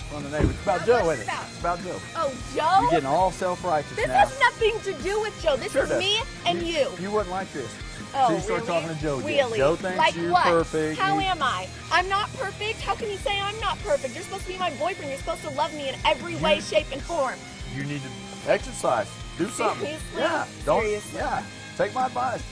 the neighbors. It's about Joe, isn't it? about? It's about Joe. Oh, Joe? You're getting all self-righteous this now. has nothing to do with Joe. This Sure is does. me and you. You wouldn't like this. Oh, so you start really? talking to Joe. again. Really? Joe thinks like you're what? perfect. How You- am I? I'm not perfect. How can you say I'm not perfect? You're supposed to be my boyfriend. You're supposed to love me in every way, shape, and form. you need to exercise. Do something. Seriously? Yeah. Don't. Seriously? Yeah. Take my advice.